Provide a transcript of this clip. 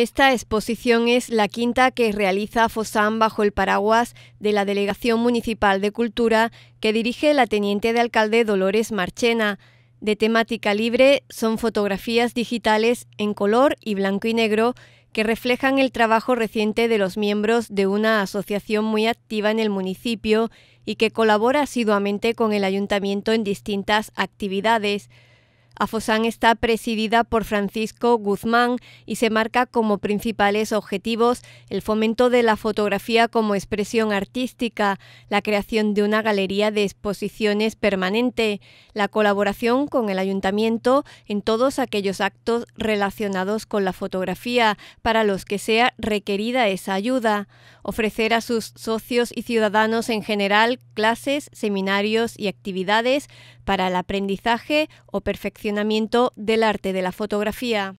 Esta exposición es la quinta que realiza FOSAM bajo el paraguas de la Delegación Municipal de Cultura que dirige la teniente de alcalde Dolores Marchena. De temática libre son fotografías digitales en color y blanco y negro que reflejan el trabajo reciente de los miembros de una asociación muy activa en el municipio y que colabora asiduamente con el ayuntamiento en distintas actividades. AFOSAN está presidida por Francisco Guzmán y se marca como principales objetivos el fomento de la fotografía como expresión artística, la creación de una galería de exposiciones permanente, la colaboración con el ayuntamiento en todos aquellos actos relacionados con la fotografía para los que sea requerida esa ayuda, ofrecer a sus socios y ciudadanos en general clases, seminarios y actividades para el aprendizaje o perfeccionamiento del arte de la fotografía.